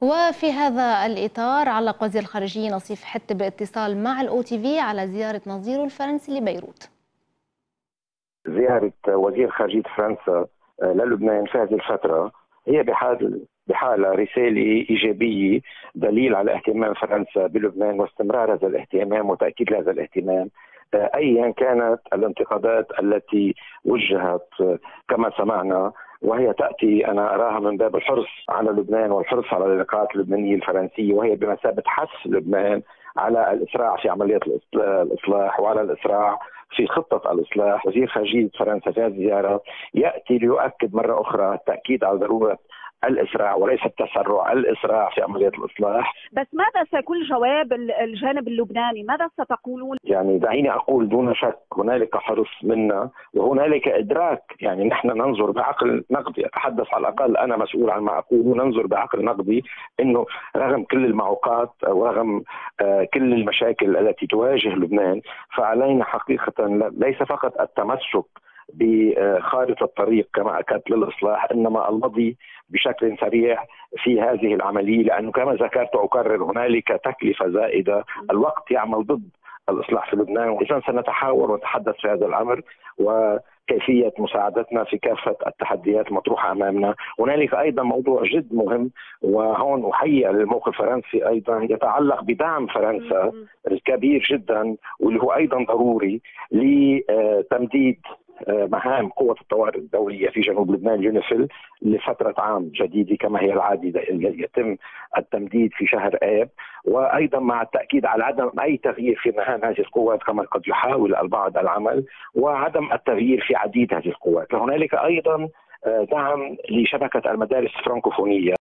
وفي هذا الإطار علق وزير الخارجية نصيف حت باتصال مع الأو تي في على زيارة نظيره الفرنسي لبيروت. زيارة وزير خارجية فرنسا للبنان في هذه الفترة هي بحال بحالة رسالة إيجابية دليل على اهتمام فرنسا بلبنان واستمرار هذا الاهتمام وتأكيد هذا الاهتمام. ايا كانت الانتقادات التي وجهت كما سمعنا وهي تأتي أنا أراها من باب الحرص على لبنان والحرص على اللقاءات اللبنانية الفرنسية وهي بمثابة حث لبنان على الإسراع في عملية الإصلاح وعلى الإسراع في خطة الإصلاح، وزير خارجية فرنسا في هذه الزياره يأتي ليؤكد مرة أخرى التأكيد على ضرورة الإسراع وليس التسرع، الإسراع في عملية الإصلاح. بس ماذا سيكون جواب الجانب اللبناني؟ ماذا ستقولون؟ يعني دعيني أقول دون شك هنالك حرص منا وهنالك إدراك، يعني نحن ننظر بعقل نقدي، أتحدث على الأقل أنا مسؤول عن ما اقوله، ننظر بعقل نقدي إنه رغم كل المعوقات ورغم آه، كل المشاكل التي تواجه لبنان فعلينا حقيقة ليس فقط التمسك بخارطة الطريق كما أكدت للإصلاح إنما المضي بشكل سريع في هذه العملية لأنه كما ذكرت وأكرر هنالك تكلفة زائدة. الوقت يعمل ضد الإصلاح في لبنان وإذا سنتحاور ونتحدث في هذا الأمر و كيفية مساعدتنا في كافة التحديات المطروحة أمامنا. هنالك أيضا موضوع جد مهم وهون أحيي الموقف الفرنسي أيضا يتعلق بدعم فرنسا الكبير جدا واللي هو أيضا ضروري لتمديد مهام قوة الطوارئ الدولية في جنوب لبنان يونيفيل لفترة عام جديدة كما هي العادة يتم التمديد في شهر آب. وأيضا مع التأكيد على عدم أي تغيير في مهام هذه القوات كما قد يحاول البعض العمل وعدم التغيير في عديد هذه القوات. هنالك أيضا دعم لشبكة المدارس الفرنكوفونية.